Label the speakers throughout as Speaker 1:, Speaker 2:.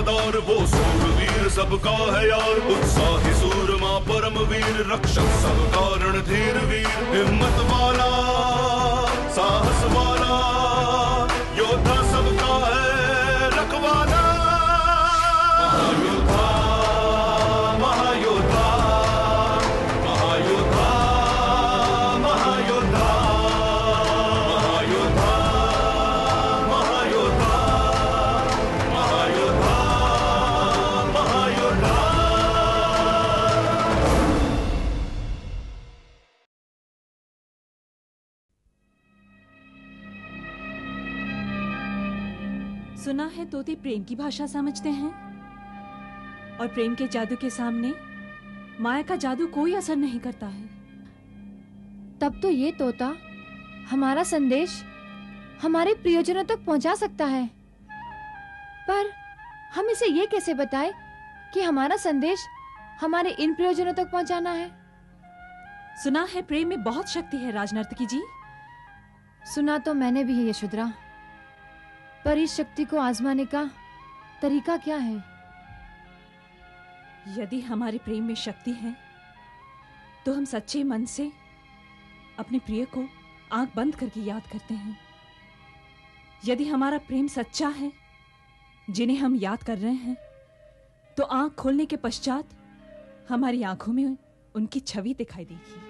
Speaker 1: वफादार वो सूरवीर सबका है यार। उत्साही सूरमा परम वीर रक्षक कारण धीर, वीर, हिम्मत वाला, साहस वाला।
Speaker 2: तोते प्रेम की भाषा समझते हैं? और प्रेम के जादू के सामने माया का जादू कोई असर नहीं करता है।
Speaker 3: तब तो ये तोता हमारा संदेश हमारे प्रियजनों तक पहुँचा सकता है। पर हम इसे ये कैसे बताएँ कि हमारा संदेश हमारे इन प्रियजनों तक पहुंचाना है?
Speaker 2: सुना है प्रेम में बहुत शक्ति है राजनर्तकी जी।
Speaker 3: सुना तो मैंने भी है यशोधरा। पर इस शक्ति को आजमाने का तरीका क्या है?
Speaker 2: यदि हमारे प्रेम में शक्ति है तो हम सच्चे मन से अपने प्रिय को आँख बंद करके याद करते हैं। यदि हमारा प्रेम सच्चा है, जिन्हें हम याद कर रहे हैं तो आँख खोलने के पश्चात हमारी आँखों में उनकी छवि दिखाई देगी।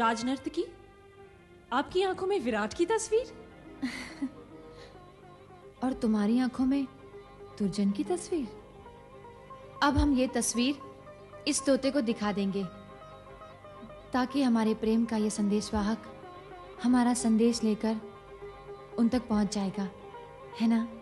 Speaker 2: राजनर्तकी आपकी आँखों में विराट की तस्वीर?
Speaker 3: और तुम्हारी आँखों में दुर्जन की तस्वीर? अब हम ये तस्वीर इस तोते को दिखा देंगे, ताकि हमारे प्रेम का ये संदेशवाहक हमारा संदेश लेकर उन तक पहुँच जाएगा, है ना?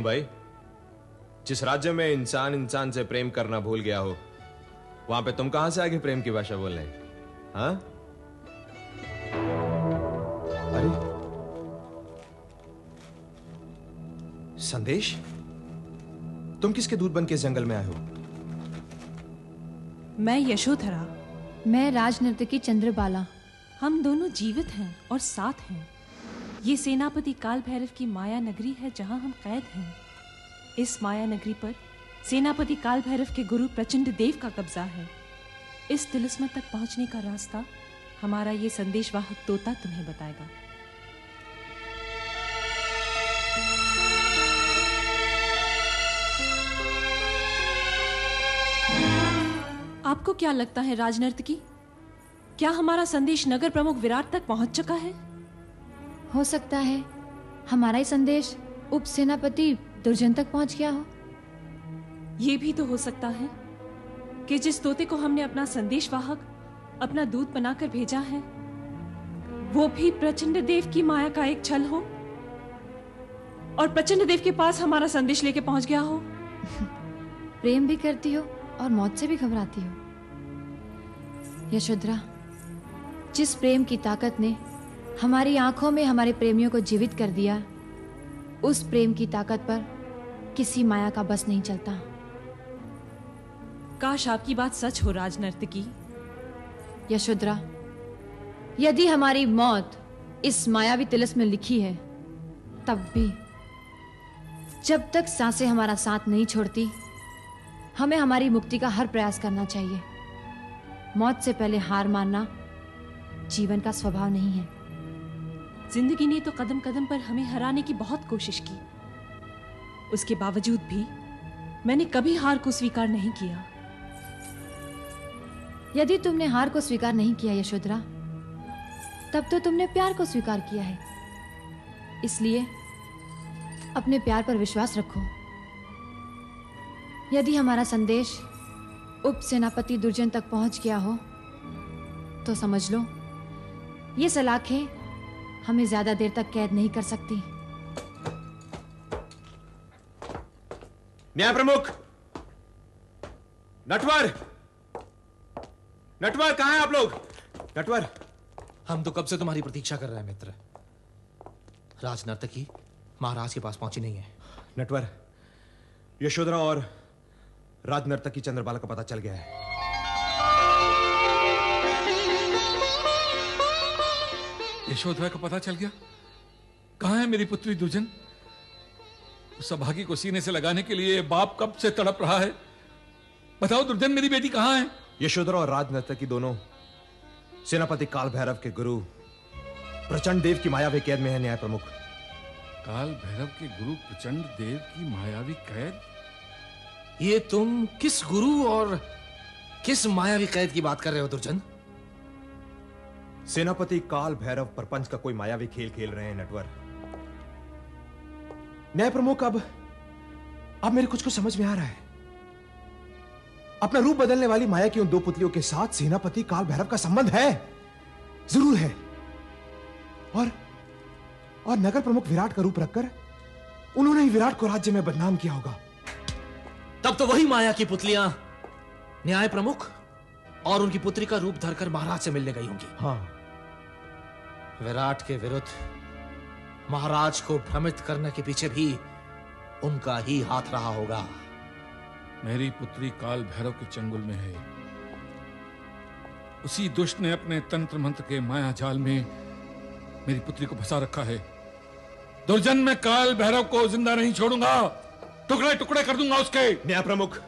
Speaker 4: क्यों भाई? जिस राज्य में इंसान इंसान से प्रेम करना भूल गया हो, वहाँ पे तुम कहाँ से आगे प्रेम की भाषा बोल रहे हाँ? अरे। संदेश? तुम किसके दूध बन के जंगल में आए हो?
Speaker 2: मैं यशोधरा।
Speaker 3: मैं राजनर्तकी चंद्रबाला।
Speaker 2: हम दोनों जीवित हैं और साथ हैं। ये सेनापति काल भैरव की माया नगरी है जहाँ हम कैद हैं। इस माया नगरी पर सेनापति काल भैरव के गुरु प्रचंड देव का कब्जा है। इस तिलिस्म तक पहुँचने का रास्ता हमारा ये संदेशवाहक तोता तुम्हें बताएगा। आपको क्या लगता है राजनर्तकी? क्या हमारा संदेश नगर प्रमुख विराट तक पहुँच चुका है?
Speaker 3: हो सकता है हमारा ही संदेश उप सेनापति दुर्जन तक पहुँच गया हो।
Speaker 2: ये भी तो हो सकता है कि जिस तोते को हमने अपना संदेशवाहक अपना दूध बनाकर भेजा है वो भी प्रचंड देव की माया का एक छल हो और प्रचंड देव के पास हमारा संदेश लेके पहुँच गया हो।
Speaker 3: प्रेम भी करती हो और मौत से भी घबराती हो। यशोधरा जिस प्रेम की ताकत ने हमारी आँखों में हमारे प्रेमियों को जीवित कर दिया उस प्रेम की ताकत पर किसी माया का बस नहीं चलता।
Speaker 2: काश आपकी बात सच हो राजनर्तकी।
Speaker 3: यशोधरा यदि हमारी मौत इस मायावी तिलस में लिखी है तब भी जब तक साँसें हमारा साथ नहीं छोड़ती हमें हमारी मुक्ति का हर प्रयास करना चाहिए। मौत से पहले हार मानना जीवन का स्वभाव नहीं है।
Speaker 2: ज़िंदगी ने तो कदम कदम पर हमें हराने की बहुत कोशिश की। उसके बावजूद भी, मैंने कभी हार को स्वीकार नहीं किया।
Speaker 3: यदि तुमने हार को स्वीकार नहीं किया, यशोधरा, तब तो तुमने प्यार को स्वीकार किया है। इसलिए, अपने प्यार पर विश्वास रखो। यदि हमारा संदेश उप सेनापति दुर्जन तक पहुँच गया हो तो समझ लो, ये सलाखें हमें ज़्यादा देर तक कैद नहीं कर सकती।
Speaker 4: न्याय प्रमुख! नटवर! नटवर कहा है आप लोग? नटवर!
Speaker 5: हम तो कब से तुम्हारी प्रतीक्षा कर रहे हैं मित्र। राज नर्तकी महाराज के पास पहुँची नहीं है।
Speaker 4: नटवर यशोधरा और राज नर्तकी चंद्रबाला का पता चल गया है।
Speaker 6: यशोधरा का पता चल गया? कहाँ है मेरी पुत्री दुर्जन? उस अभागी को सीने से लगाने के लिए बाप कब से तड़प रहा है? बताओ दुर्जन मेरी बेटी कहाँ है?
Speaker 4: यशोधरा और राज नर्तकी दोनों सेनापति काल भैरव के गुरु प्रचंड देव की मायावी कैद में है न्याय प्रमुख।
Speaker 6: काल भैरव के गुरु प्रचंड देव की मायावी कैद?
Speaker 5: ये तुम किस गुरु और किस मायावी कैद की बात कर रहे हो दुर्जन?
Speaker 4: सेनापति काल भैरव प्रपंच का कोई मायावी खेल खेल रहे हैं, नटवर। न्याय प्रमुख, अब अब मेरे कुछ कुछ समझ में आ रहा है। अपना रूप बदलने वाली माया की उन दो पुतलियों के साथ सेनापति काल भैरव का संबंध है। ज़रूर है। और और नगर प्रमुख विराट का रूप रखकर, उन्होंने ही विराट को राज्य में बदनाम किया होगा।
Speaker 5: तब तो वही माया की पुतलियाँ, न्याय प्रमुख। और उनकी पुत्री का रूप धरकर महाराज से मिलने गई होंगी।
Speaker 4: हाँ।
Speaker 5: विराट के विरुद्ध महाराज को भ्रमित करने के पीछे भी उनका ही हाथ रहा होगा।
Speaker 6: मेरी पुत्री काल भैरव के चंगुल में है। उसी दुष्ट ने अपने तंत्र मंत्र के माया जाल में मेरी पुत्री को फंसा रखा है। दुर्जन में काल भैरव को ज़िंदा नहीं छोड़ूँगा। टुकड़े टुकड़े कर दूँगा उसके।
Speaker 4: न्याय प्रमुख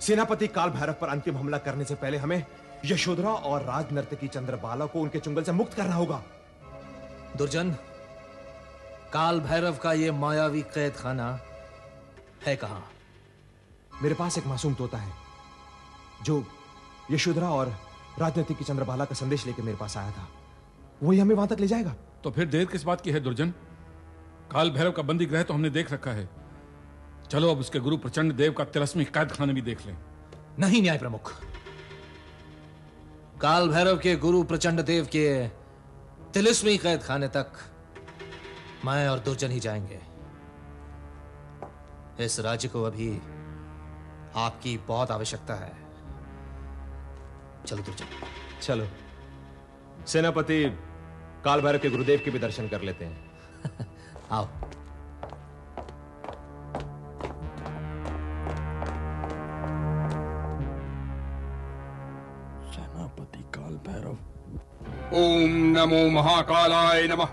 Speaker 4: सेनापति काल भैरव पर अंतिम हमला करने से पहले हमें यशोधरा और राज नर्तकी चंद्रबाला को उनके चुंगल से मुक्त करना होगा।
Speaker 5: दुर्जन काल भैरव का ये मायावी कैद खाना है कहाँ?
Speaker 4: मेरे पास एक मासूम तोता है जो यशोधरा और राजनीति की चंद्रबाला का संदेश लेकर मेरे पास आया था। वही हमें वहाँ तक ले जाएगा।
Speaker 6: तो फिर देर किस बात की है दुर्जन? काल भैरव का बंदी ग्रह तो हमने देख रखा है। चलो अब उसके गुरु प्रचंड देव का तिलस्मी कैद खाने भी देख लें।
Speaker 5: नहीं न्याय प्रमुख। काल भैरव के गुरु प्रचंड देव के तिलिस्मी कैद खाने तक मैं और दुर्जन ही जाएँगे। इस राज्य को अभी आपकी बहुत आवश्यकता है। चलो दुर्जन।
Speaker 4: चलो। सेनापति काल भैरव के गुरुदेव के भी दर्शन कर लेते हैं।
Speaker 5: आओ।
Speaker 6: सेनापति काल भैरव।
Speaker 7: ओम नमो महाकालाय नमः।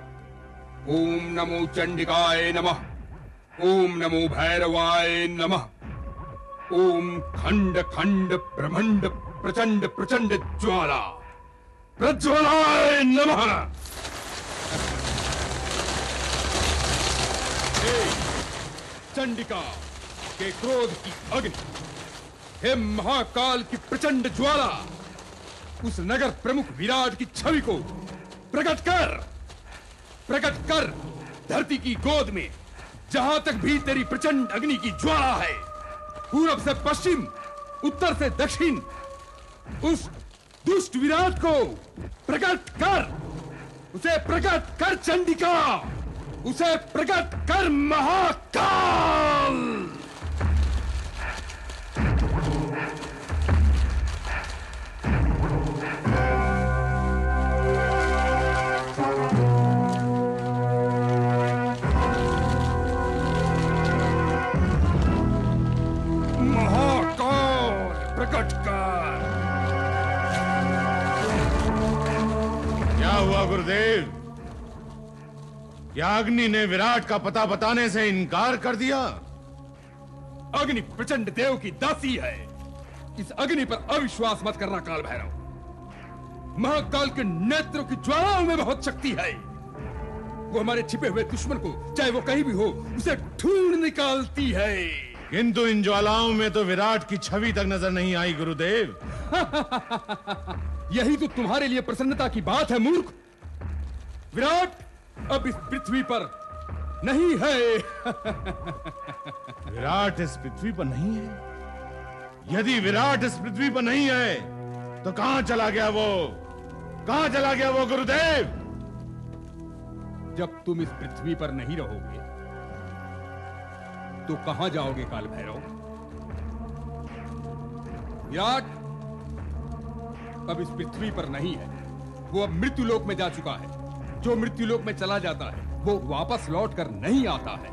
Speaker 7: ओम नमो चंडिकाय नमः। ओम नमो भैरवाय नमः। ओम खंड खंड ब्रह्मंड प्रचंड प्रचंड ज्वाला। प्रज्वलाय नमः। चंडिका के क्रोध की अग्नि। हे महाकाल की प्रचंड ज्वाला। उस नगर प्रमुख विराट की छवि को प्रकट कर प्रकट कर धरती की गोद में, जहाँ तक भी तेरी प्रचंड अग्नि की ज्वाला है, पूरब से पश्चिम, उत्तर से दक्षिण, उस दुष्ट विराट को प्रकट कर, उसे प्रकट कर चंडिका, उसे प्रकट कर महाकाल।
Speaker 8: गुरुदेव। क्या अग्नि ने विराट का पता बताने से इनकार कर दिया।
Speaker 7: अग्नि प्रचंड देव की दासी है। इस अग्नि पर अविश्वास मत करना काल भैरव महाकाल के नेत्रों की ज्वालाओं में बहुत शक्ति है। वो हमारे छिपे हुए दुश्मन को चाहे वो कहीं भी हो उसे ढूंढ निकालती है।
Speaker 8: किंतु इन ज्वालाओं में तो विराट की छवि तक नज़र नहीं आई गुरुदेव।
Speaker 7: यही तो तुम्हारे लिए प्रसन्नता की बात है मूर्ख। विराट अब इस पृथ्वी पर नहीं है।
Speaker 8: विराट इस पृथ्वी पर नहीं है? यदि विराट इस पृथ्वी पर नहीं है तो कहाँ चला गया वो? कहाँ चला गया वो गुरुदेव?
Speaker 7: जब तुम इस पृथ्वी पर नहीं रहोगे तो कहाँ जाओगे काल भैरव? विराट अब इस पृथ्वी पर नहीं है। वो अब मृत्यु लोक में जा चुका है। जो मृत्यु लोक में चला जाता है, वो वापस लौट कर नहीं आता है।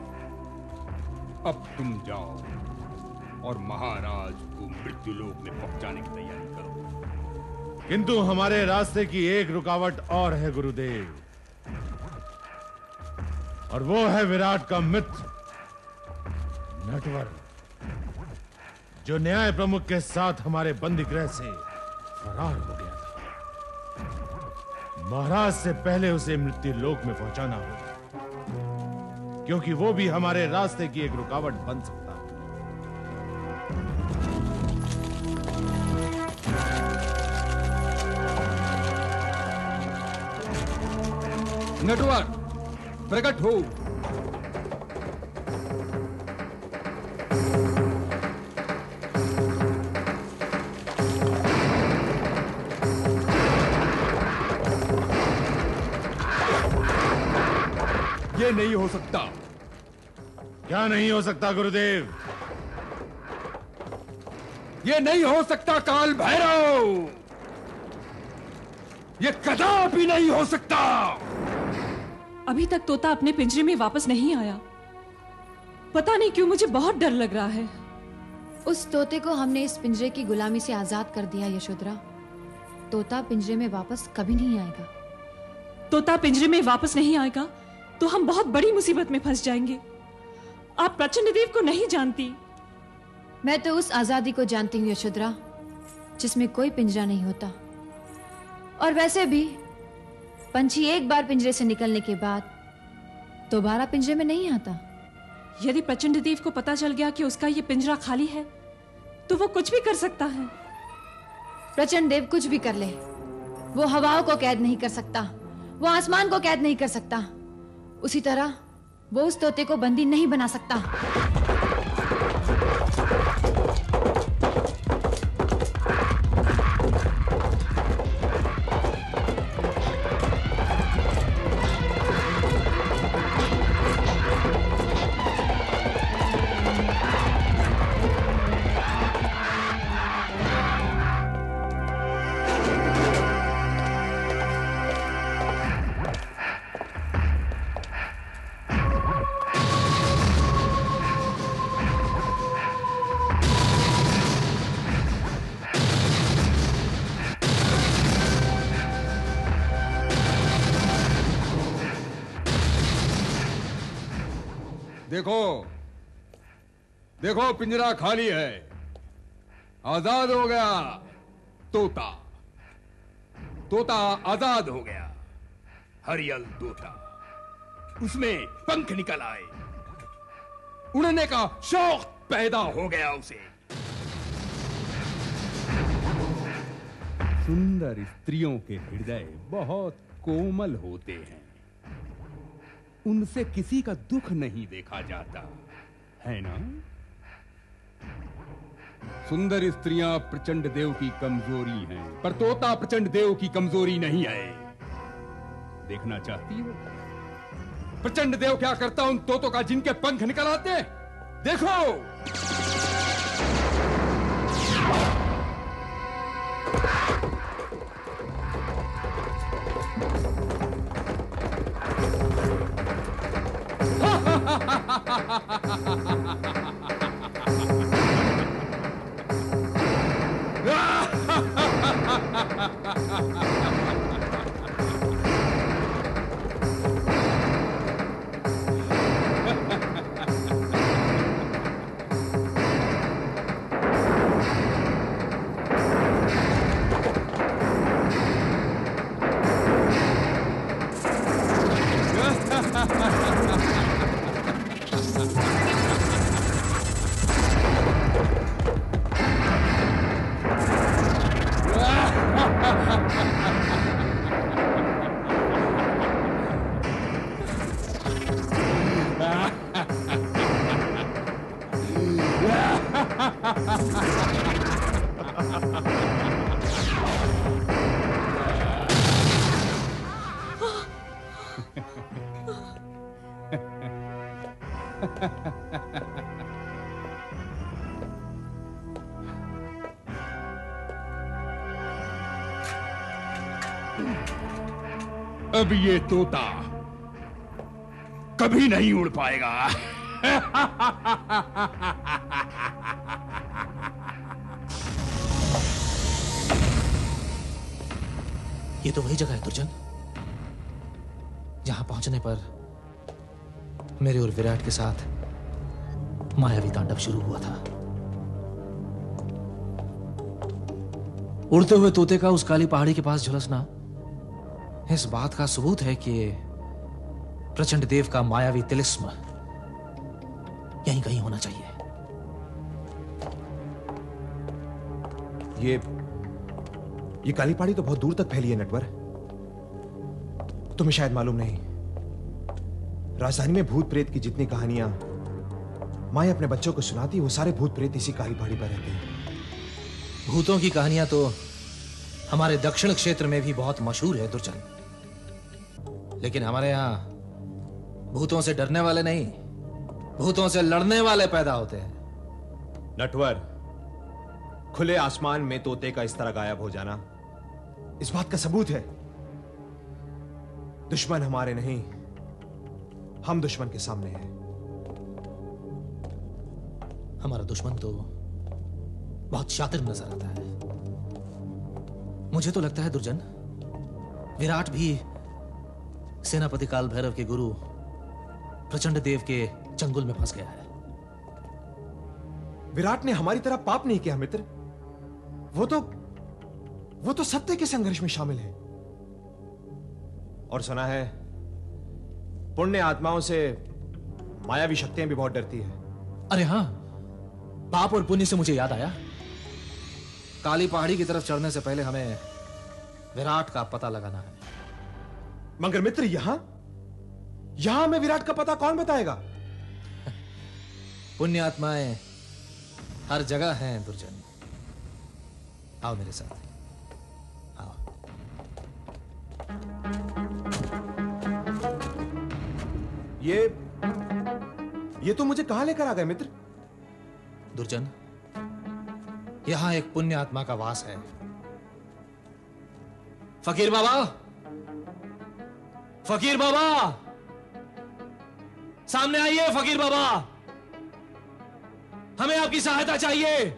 Speaker 7: अब तुम जाओ और महाराज को मृत्यु लोक में पहुँचाने की तैयारी करो।
Speaker 8: किंतु हमारे रास्ते की एक रुकावट और है, गुरुदेव। और वो है विराट का मित्र, नटवर, जो न्याय प्रमुख के साथ हमारे बंदी गृह से फरार हो महाराज से पहले उसे मृत्यु लोक में पहुंचाना होगा। क्योंकि वो भी हमारे रास्ते की एक रुकावट बन सकता है।
Speaker 7: नटवर, प्रकट हो। ये नहीं हो सकता।
Speaker 8: क्या नहीं हो सकता गुरुदेव?
Speaker 7: ये नहीं हो सकता काल भैरव! ये कदापि नहीं हो सकता!
Speaker 2: अभी तक तोता अपने पिंजरे में वापस नहीं आया। पता नहीं क्यों मुझे बहुत डर लग रहा है।
Speaker 3: उस तोते को हमने इस पिंजरे की गुलामी से आज़ाद कर दिया यशोधरा। तोता पिंजरे में वापस कभी नहीं आएगा।
Speaker 2: तोता पिंजरे में वापस नहीं आएगा? तो हम बहुत बड़ी मुसीबत में फंस जाएँगे। आप प्रचंड देव को नहीं जानती।
Speaker 3: मैं तो उस आज़ादी को जानती हूँ यशोधरा जिसमें कोई पिंजरा नहीं होता। और वैसे भी पंछी एक बार पिंजरे से निकलने के बाद दोबारा पिंजरे में नहीं आता।
Speaker 2: यदि प्रचंड देव को पता चल गया कि उसका ये पिंजरा खाली है तो वो कुछ भी कर सकता है।
Speaker 3: प्रचंड देव कुछ भी कर ले। वो हवाओं को कैद नहीं कर सकता वो आसमान को कैद नहीं कर सकता। उसी तरह वो उस तोते को बंदी नहीं बना सकता।
Speaker 7: देखो। देखो, पिंजरा खाली है। आज़ाद हो गया तोता। तोता आज़ाद हो गया, हरियल तोता। उसमें पंख निकल आए। उड़ने का शौक पैदा हो गया उसे। सुंदर स्त्रियों के हृदय बहुत कोमल होते हैं। उनसे किसी का दुख नहीं देखा जाता। है ना? सुंदर स्त्रियाँ प्रचंड देव की कमज़ोरी हैं, पर तोता प्रचंड देव की कमज़ोरी नहीं है। देखना चाहती हो? प्रचंड देव क्या करता उन तोतों का जिनके पंख निकल आते देखो! अब ये तोता कभी नहीं उड़ पाएगा।
Speaker 5: ये तो वही जगह है, दुर्जन। जहाँ पहुँचने पर मेरे और विराट के साथ मायावी तांडव शुरू हुआ था। उड़ते हुए तोते का उस काली पहाड़ी के पास झुलसना इस बात का सबूत है कि प्रचंड देव का मायावी तिलिस्म यहीं कहीं होना चाहिए।
Speaker 4: ये ये काली पहाड़ी तो बहुत दूर तक फैली है नटवर। तुम्हें शायद मालूम नहीं। राजधानी में भूत प्रेत की जितनी कहानियाँ माए अपने बच्चों को सुनाती वो सारे भूत प्रेत इसी काली पहाड़ी पर रहते हैं।
Speaker 5: भूतों की कहानियाँ तो हमारे दक्षिण क्षेत्र में भी बहुत मशहूर है दुर्जन। लेकिन हमारे यहाँ भूतों से डरने वाले नहीं भूतों से लड़ने वाले पैदा होते हैं।
Speaker 4: नटवर खुले आसमान में तोते का इस तरह गायब हो जाना इस बात का सबूत है। दुश्मन हमारे नहीं हम दुश्मन के सामने हैं।
Speaker 5: हमारा दुश्मन तो बहुत शातिर नज़र आता है। मुझे तो लगता है दुर्जन विराट भी सेनापति काल भैरव के गुरु प्रचंड देव के चंगुल में फंस गया है।
Speaker 4: विराट ने हमारी तरह पाप नहीं किया मित्र। वो तो वो तो सत्य के संघर्ष में शामिल है। और सुना है पुण्य आत्माओं से मायावी शक्तियाँ भी बहुत डरती है।
Speaker 5: अरे हाँ पाप और पुण्य से मुझे याद आया। काली पहाड़ी की तरफ़ चढ़ने से पहले हमें विराट का पता लगाना है।
Speaker 4: मगर मित्र यहाँ? यहाँ हमें विराट का पता कौन बताएगा?
Speaker 5: पुण्य आत्माएँ हर जगह हैं दुर्जन। आओ मेरे साथ। आओ।
Speaker 4: ये ये तो मुझे कहाँ लेकर आ गए मित्र?
Speaker 5: दुर्जन यहाँ एक पुण्य आत्मा का वास है। फकीर बाबा! फकीर बाबा। सामने आइए फकीर बाबा। हमें आपकी सहायता चाहिए।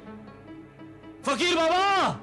Speaker 5: फकीर बाबा।